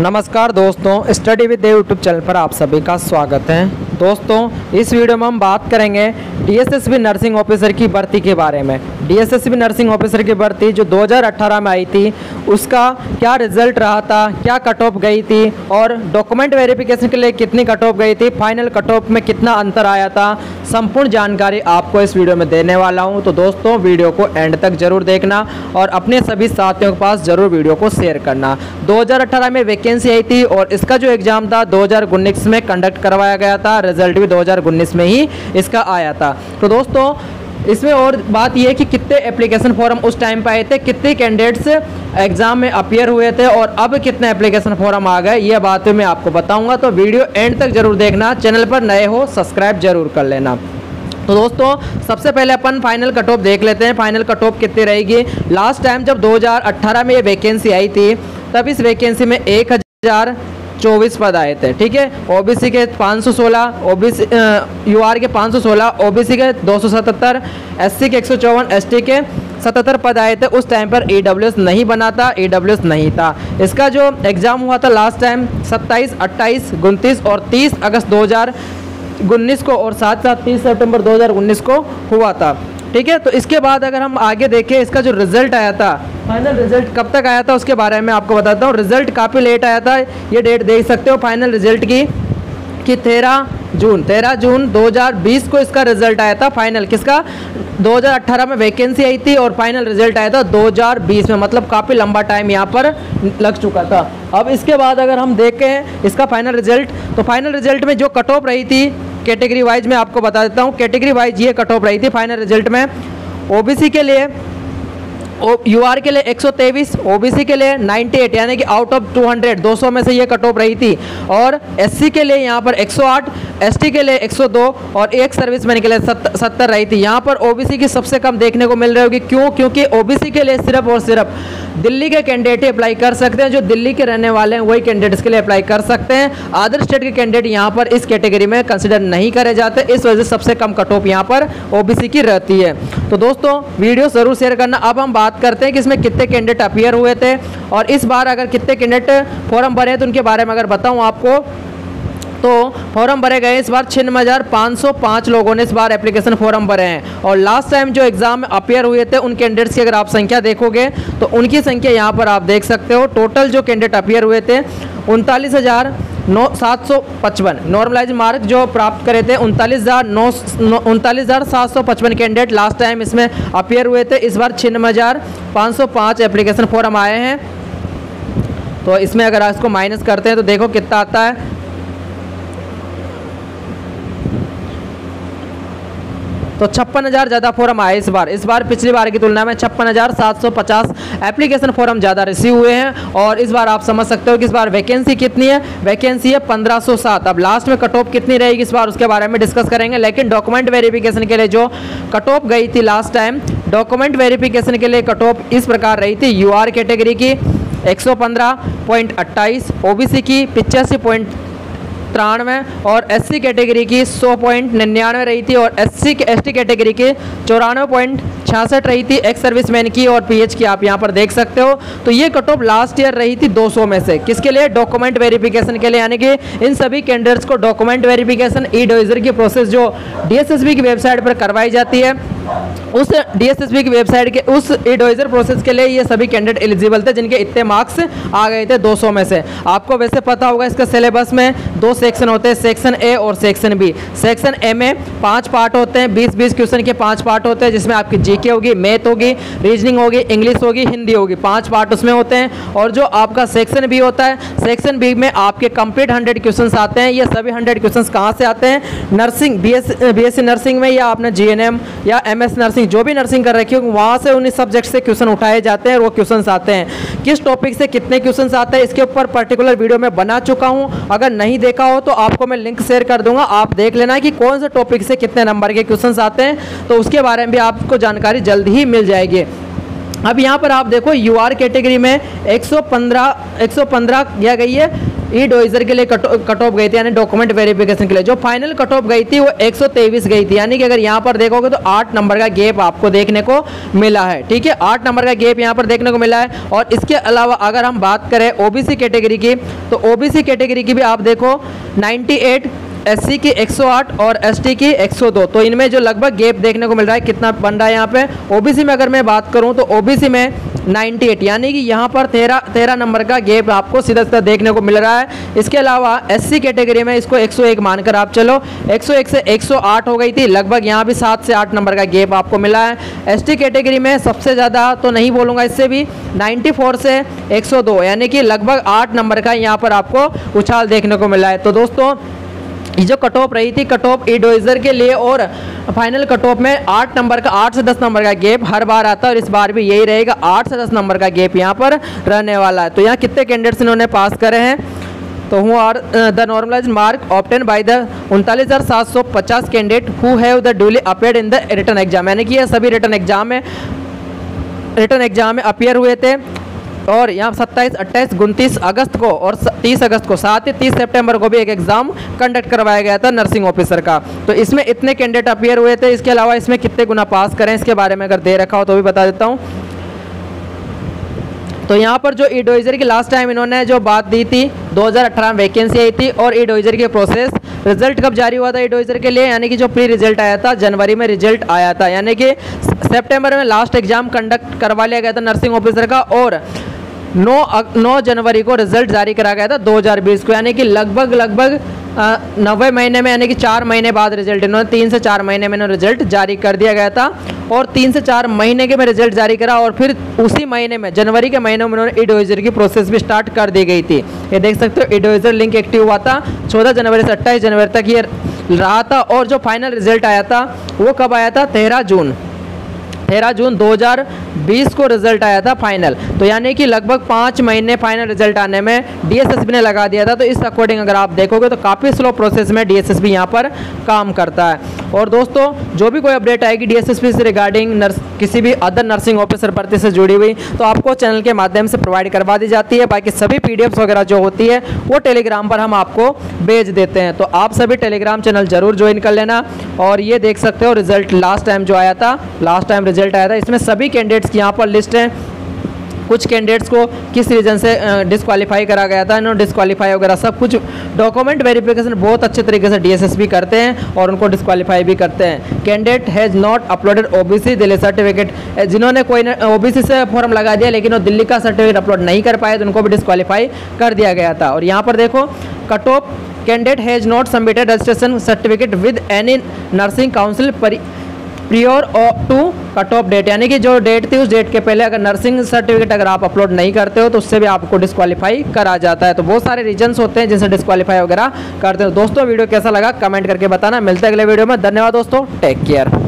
नमस्कार दोस्तों study with YouTube channel पर आप सभी का स्वागत है। दोस्तों, इस वीडियो में हम बात करेंगे डीएसएसबी नर्सिंग ऑफिसर की भर्ती के बारे में। डीएसएसबी नर्सिंग ऑफिसर की भर्ती जो 2018 में आई थी, उसका क्या रिज़ल्ट रहा था, क्या कट ऑफ़ गई थी और डॉक्यूमेंट वेरिफिकेशन के लिए कितनी कट ऑफ़ गई थी फाइनल कट ऑफ़ में कितना अंतर आया था, संपूर्ण जानकारी आपको इस वीडियो में देने वाला हूँ। तो दोस्तों, वीडियो को एंड तक ज़रूर देखना और अपने सभी साथियों के पास ज़रूर वीडियो को शेयर करना। 2018 में वैकेंसी आई थी और इसका जो एग्ज़ाम था 2019 में कंडक्ट करवाया गया था। रिज़ल्ट भी 2019 में ही इसका आया था। तो दोस्तों, इसमें और बात यह है कि कितने एप्लीकेशन फॉर्म उस टाइम पे आए थे, कितने कैंडिडेट्स एग्ज़ाम में अपियर हुए थे और अब कितने एप्लीकेशन फॉर्म आ गए, ये बात मैं आपको बताऊँगा। तो वीडियो एंड तक ज़रूर देखना, चैनल पर नए हो सब्सक्राइब ज़रूर कर लेना। तो दोस्तों, सबसे पहले अपन फाइनल कट ऑफ़ देख लेते हैं। फाइनल कट ऑफ़ कितनी रहेगी? लास्ट टाइम जब 2018 में ये वैकेंसी आई थी, तब इस वैकेंसी में एक हज़ार चौबीस पद आए थे ठीक है? ओबीसी के 516 ओबीसी यूआर के 516 ओबीसी के 277 एससी के एक 154 एसटी के 77 पद आए थे। उस टाइम पर ई नहीं बना था ई नहीं था। इसका जो एग्ज़ाम हुआ था लास्ट टाइम 27, 28, उनतीस और 30 अगस्त 2019 को और साथ साथ 30 सितंबर 2019 को हुआ था। ठीक है? तो इसके बाद अगर हम आगे देखें, इसका जो रिज़ल्ट आया था फाइनल रिज़ल्ट कब तक आया था उसके बारे में आपको बताता हूँ। रिज़ल्ट काफ़ी लेट आया था, ये डेट देख सकते हो फाइनल रिज़ल्ट की, कि तेरह जून तेरह जून 2020 को इसका रिज़ल्ट आया था फाइनल किसका? 2018 में वैकेंसी आई थी और फाइनल रिज़ल्ट आया था 2020 में। मतलब काफ़ी लंबा टाइम यहाँ पर लग चुका था। अब इसके बाद अगर हम देखें, इसका फाइनल रिज़ल्ट तो फाइनल रिज़ल्ट में जो कट ऑफ़ रही थी कैटेगरी वाइज मैं आपको बता देता हूँ कैटेगरी वाइज ये कट ऑफ़ रही थी फाइनल रिज़ल्ट में। ओबीसी के लिए यू आर के लिए 123 ओबीसी के लिए 98 यानी कि आउट ऑफ़ 200 200 में से ये कट ऑफ़ रही थी। और एससी के लिए यहाँ पर 108 एसटी के लिए 102 और एक सर्विसमैन के लिए सत्तर रही थी। यहाँ पर ओबीसी की सबसे कम देखने को मिल रही होगी। क्यों? क्योंकि ओबीसी के लिए सिर्फ़ और सिर्फ़ दिल्ली के कैंडिडेट ही अप्लाई कर सकते हैं, जो दिल्ली के रहने वाले हैं, वही कैंडिडेट्स के लिए अप्लाई कर सकते हैं। अदर स्टेट के कैंडिडेट यहाँ पर इस कैटेगरी में कंसिडर नहीं करे जाते, इस वजह से सबसे कम कट ऑफ़ यहाँ पर ओबीसी की रहती है। तो दोस्तों वीडियो ज़रूर शेयर करना। अब हम बात करते हैं कि इसमें कितने कैंडिडेट अपियर हुए थे। और इस बार अगर कितने कैंडिडेट फॉर्म भरे हैं तो उनके बारे में अगर बताऊँ आपको तो फॉर्म भरे गए, इस बार पाँच लोगों ने इस बार एप्लीकेशन फॉर्म भरे हैं। और लास्ट टाइम जो एग्ज़ाम में अपियर हुए थे, उन कैंडिडेट्स की अगर आप संख्या देखोगे तो उनकी संख्या यहाँ पर आप देख सकते हो। टोटल जो कैंडिडेट अपियर हुए थे, उनतालीस हज़ार नौ सात सौ पचपन। नॉर्मलाइज मार्क जो प्राप्त करे थे, उनतालीस हज़ार नौ उनतालीस हज़ार सात सौ पचपन कैंडिडेट लास्ट टाइम इसमें अपियर हुए थे। इस बार छिन्न हज़ार पाँच सौ पाँच एप्लीकेशन फॉर्म आए हैं। तो इसमें अगर इसको माइनस करते हैं तो देखो कितना आता है। तो छप्पन हज़ार ज़्यादा फॉर्म आए इस बार। इस बार पिछली बार की तुलना में छप्पन हज़ार सात सौ पचास एप्लीकेशन फॉर्म ज़्यादा रिसीव हुए हैं और इस बार आप समझ सकते हो कि इस बार वैकेंसी कितनी है। वैकेंसी है पंद्रह सौ सात। अब लास्ट में कट ऑफ़ कितनी रहेगी इस बार उसके बारे में डिस्कस करेंगे, लेकिन डॉक्यूमेंट वेरिफिकेशन के लिए जो कट ऑफ़ गई थी लास्ट टाइम डॉक्यूमेंट वेरिफिकेशन के लिए कट ऑफ़ इस प्रकार रही थी। यूआर कैटेगरी की एक सौ पंद्रह पॉइंट अट्ठाईस ओ की पिचासी पॉइंट तिरानवे और एससी कैटेगरी की सौ पॉइंट निन्यानवे रही थी और एससी एसटी कैटेगरी की चौरानवे पॉइंट छियासठ रही थी एक्स सर्विसमैन की और पीएच की आप यहाँ पर देख सकते हो। तो ये कट ऑफ़ लास्ट ईयर रही थी 200 में से। किसके लिए? डॉक्यूमेंट वेरिफिकेशन के लिए। यानी कि इन सभी कैंडिडेट्स को डॉक्यूमेंट वेरिफिकेशन ई डोइजर की प्रोसेस जो डीएसएसबी की वेबसाइट पर करवाई जाती है। उस डीएसएसबी की वेबसाइट के, उस एडवाइजर प्रोसेस के लिए ये सभी कैंडिडेट एलिजिबल थे, जिनके इतने मार्क्स आ गए थे 200 में से। आपको वैसे पता होगा इसका सिलेबस में दो सेक्शन होते हैं सेक्शन ए और सेक्शन बी सेक्शन ए में पाँच पार्ट होते हैं बीस बीस क्वेश्चन के पाँच पार्ट होते हैं, जिसमें आपकी जीके होगी मैथ होगी रीजनिंग होगी इंग्लिश होगी हिंदी होगी। पाँच पार्ट उसमें होते हैं और जो आपका सेक्शन बी होता है सेक्शन बी में आपके कंप्लीट हंड्रेड क्वेश्चन आते हैं। ये सभी हंड्रेड क्वेश्चन कहाँ से आते हैं? नर्सिंग बी एस नर्सिंग में या आपने जी या एम नर्सिंग नर्सिंग जो भी नर्सिंग कर रखी हो, वहाँ से उन्हीं सब्जेक्ट से क्वेश्चन उठाए जाते हैं और वो क्वेश्चन आते हैं। किस टॉपिक से कितने क्वेश्चन आते हैं, इसके ऊपर पर्टिकुलर वीडियो में बना चुका हूँ। अगर नहीं देखा हो तो आपको मैं लिंक शेयर कर दूँगा। आप देख लेना कि कौन से टॉपिक से कितने नंबर के क्वेश्चन आते हैं। तो उसके बारे में भी आपको जानकारी जल्द ही मिल जाएगी। अब यहाँ पर आप देखो यू आर कैटेगरी में 115 115 किया गई है? ई डोइजर के लिए कट ऑफ़ गई थी, यानी डॉक्यूमेंट वेरिफिकेशन के लिए। जो फाइनल कट ऑफ़ गई थी, वो 123 गई थी। यानी कि अगर यहाँ पर देखोगे तो आठ नंबर का गेप आपको देखने को मिला है। ठीक है? आठ नंबर का गेप यहाँ पर देखने को मिला है। और इसके अलावा अगर हम बात करें ओबीसी कैटेगरी की तो ओबीसी कैटेगरी की भी आप देखो 98 एससी की 108 और एसटी की 102 तो इनमें जो लगभग गैप देखने को मिल रहा है, कितना बन रहा है यहाँ पे? ओबीसी में अगर मैं बात करूँ तो ओबीसी में 98 यानी कि यहाँ पर तेरह तेरह नंबर का गैप आपको सीधा सीधा देखने को मिल रहा है। इसके अलावा एससी कैटेगरी में इसको 101 मानकर आप चलो। 101 से 108 हो गई थी, लगभग यहाँ भी सात से आठ नंबर का गैप आपको मिला है। एसटी कैटेगरी में सबसे ज़्यादा तो नहीं बोलूँगा इससे भी नाइन्टी से एक सौ दो, यानी कि लगभग आठ नंबर का यहाँ पर आपको उछाल देखने को मिला है। तो दोस्तों ये जो कट ऑफ़ रही थी कट ऑफ़ एडोइजर के लिए और फाइनल कट ऑफ़ में आठ नंबर का, आठ से दस नंबर का गेप हर बार आता है और इस बार भी यही रहेगा, आठ से दस नंबर का गेप यहाँ पर रहने वाला है। तो यहाँ कितने कैंडिडेट्स इन्होंने पास करे हैं? तो who are the normalised mark obtained by the उनतालीस हज़ार सात सौ पचास candidate who have the duly appear in the written exam यानी कि यह सभी रिटर्न एग्ज़ाम में रिटर्न एग्ज़ाम में अपियर हुए थे। और यहाँ सत्ताईस, अट्ठाईस, उनतीस अगस्त को और तीस अगस्त को, साथ ही तीस सितंबर को भी एक एग्ज़ाम कंडक्ट करवाया गया था नर्सिंग ऑफिसर का। तो इसमें इतने कैंडिडेट अपियर हुए थे, इसके अलावा इसमें कितने गुना पास करें, इसके बारे में अगर दे रखा हो तो भी बता देता हूँ। तो यहाँ पर जो एडोइजर की लास्ट टाइम इन्होंने जो बात दी थी 2018 में वैकेंसी आई थी और एडोइजर की प्रोसेस रिज़ल्ट कब जारी हुआ था एडोइजर के लिए? यानी कि जो प्री रिज़ल्ट आया था, जनवरी में रिज़ल्ट आया था। यानी कि सितंबर में लास्ट एग्ज़ाम कंडक्ट करवा लिया गया था नर्सिंग ऑफिसर का और नौ नौ जनवरी को रिज़ल्ट जारी करा गया था 2020 को, यानी कि लगभग लगभग नब्बे महीने में, यानी कि चार महीने बाद रिज़ल्ट, इन्होंने तीन से चार महीने में इन्होंने रिज़ल्ट जारी कर दिया गया था और तीन से चार महीने के में रिज़ल्ट जारी करा और फिर उसी महीने में, जनवरी के महीने में उन्होंने इडोइजर की प्रोसेस भी स्टार्ट कर दी गई थी। ये देख सकते हो, इडोइजर लिंक एक्टिव हुआ था, चौदह जनवरी से अट्ठाईस जनवरी तक ये रहा था और जो फाइनल रिज़ल्ट आया था, वो कब आया था? तेरह जून। तेरह जून 2020 को रिज़ल्ट आया था फाइनल। तो यानी कि लगभग पाँच महीने फाइनल रिज़ल्ट आने में डीएसएसबी ने लगा दिया था। तो इस अकॉर्डिंग अगर आप देखोगे तो काफ़ी स्लो प्रोसेस में डीएसएसबी यहाँ पर काम करता है। और दोस्तों, जो भी कोई अपडेट आएगी डीएसएसबी से रिगार्डिंग नर्स किसी भी अदर नर्सिंग ऑफिसर भर्ती से जुड़ी हुई तो आपको चैनल के माध्यम से प्रोवाइड करवा दी जाती है। बाकी सभी पी वगैरह जो होती है, वो टेलीग्राम पर हम आपको भेज देते हैं। तो आप सभी टेलीग्राम चैनल ज़रूर ज्वाइन कर लेना और ये देख सकते हो रिज़ल्ट लास्ट टाइम जो आया था लास्ट टाइम रिज़ल्ट आया था, इसमें सभी कैंडिडेट्स की यहाँ पर लिस्ट है। कुछ कैंडिडेट्स को किस रीज़न से डिसक्वालीफाई करा गया था, इन्होंने डिसक्वालीफाई वगैरह सब कुछ डॉक्यूमेंट वेरिफिकेशन बहुत अच्छे तरीके से डीएसएसबी करते हैं और उनको डिसक्वालीफाई भी करते हैं। Candidate has not uploaded OBC Delhi certificate जिन्होंने कोई ओबीसी से फॉर्म लगा दिया लेकिन वो दिल्ली का सर्टिफिकेट अपलोड नहीं कर पाए तो उनको भी डिसक्वालीफाई कर दिया गया था। और यहाँ पर देखो cut off candidate has not submitted registration certificate with any nursing council prior to cut off date यानी कि जो डेट थी, उस डेट के पहले अगर नर्सिंग सर्टिफिकेट अगर आप अपलोड नहीं करते हो तो उससे भी आपको डिस्कालीफाई करा जाता है। तो बहुत सारे रीजन्स होते हैं जिनसे डिस्कालीफाई वगैरह करते हो। दोस्तों, वीडियो कैसा लगा? कमेंट करके बताना। मिलते अगले वीडियो में। धन्यवाद दोस्तों। Take care